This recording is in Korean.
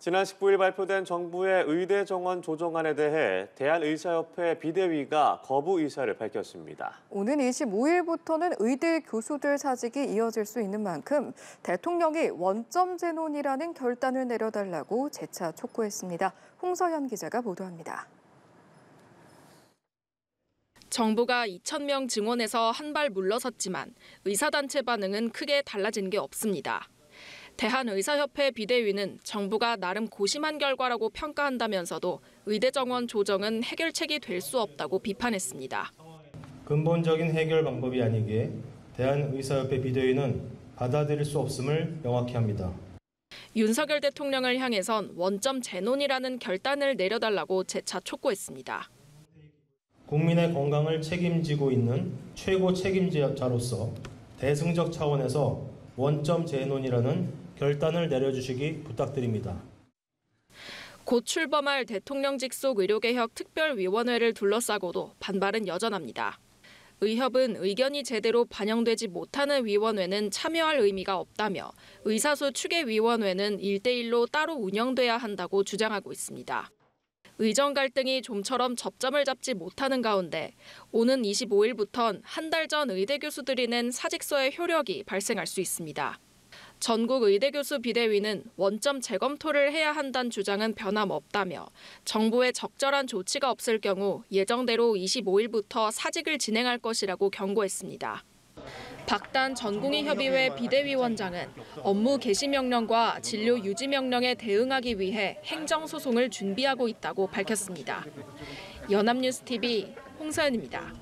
지난 19일 발표된 정부의 의대 정원 조정안에 대해 대한의사협회 비대위가 거부 의사를 밝혔습니다. 오는 25일부터는 의대 교수들 사직이 이어질 수 있는 만큼 대통령이 원점 재논이라는 결단을 내려달라고 재차 촉구했습니다. 홍서연 기자가 보도합니다. 정부가 2,000명 증원에서 한 발 물러섰지만 의사단체 반응은 크게 달라진 게 없습니다. 대한의사협회 비대위는 정부가 나름 고심한 결과라고 평가한다면서도 의대 정원 조정은 해결책이 될 수 없다고 비판했습니다. 근본적인 해결 방법이 아니기에 대한의사협회 비대위는 받아들일 수 없음을 명확히 합니다. 윤석열 대통령을 향해선 원점 재논이라는 결단을 내려달라고 재차 촉구했습니다. 국민의 건강을 책임지고 있는 최고 책임자로서 대승적 차원에서 원점 재논이라는 결단을 내려주시기 부탁드립니다. 곧 출범할 대통령직 속 의료개혁 특별위원회를 둘러싸고도 반발은 여전합니다. 의협은 의견이 제대로 반영되지 못하는 위원회는 참여할 의미가 없다며 의사수 추계위원회는 1대1로 따로 운영돼야 한다고 주장하고 있습니다. 의정 갈등이 좀처럼 접점을 잡지 못하는 가운데 오는 25일부턴 한 달 전 의대 교수들이 낸 사직서의 효력이 발생할 수 있습니다. 전국 의대교수 비대위는 원점 재검토를 해야 한다는 주장은 변함없다며 정부의 적절한 조치가 없을 경우 예정대로 25일부터 사직을 진행할 것이라고 경고했습니다. 박단 전공의협의회 비대위원장은 업무 개시 명령과 진료 유지 명령에 대응하기 위해 행정소송을 준비하고 있다고 밝혔습니다. 연합뉴스 TV 홍서연입니다.